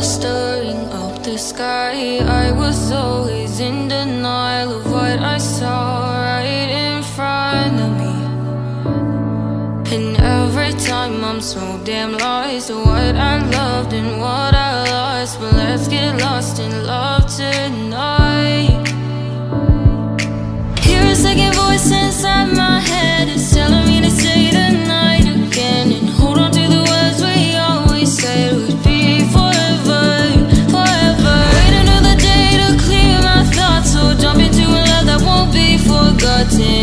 Stirring staring up the sky. I was always in denial of what I saw right in front of me. And every time I'm so damn lost What I loved and what I lost. But let's get lost in love tonight. what's in